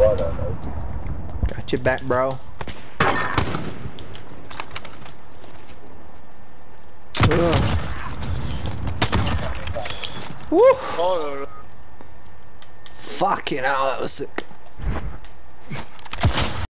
Got your back, bro. Ugh. Woo! Oh, Fucking hell, that was sick.